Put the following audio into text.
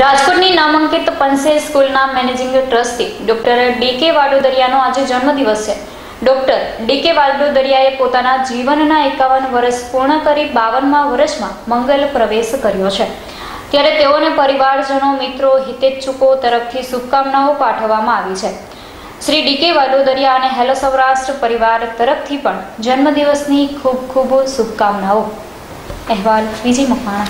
રાજકોટની નામાંકિત પંસે સ્કૂલના મેનેજિંગ ટ્રસ્ટી ડોક્ટર ડી કે વાડોદરિયાનો આજે જન્મદિવસ છે. ડોક્ટર ડીકે વાડોદરિયાએ પોતાના જીવનના એકાવન વર્ષ પૂર્ણ કરી બાવનમાં વર્ષમાં મંગલ પ્રવેશ કર્યો છે. ત્યારે તેઓને પરિવારજનો, મિત્રો, હિતેચ્છુકો તરફથી શુભકામનાઓ પાઠવવામાં આવી છે. શ્રી ડીકે વાડોદરિયા અને હેલો સૌરાષ્ટ્ર પરિવાર તરફથી પણ જન્મદિવસની ખૂબ ખૂબ શુભકામનાઓ. અહેવાલ વિજય મકવાણા.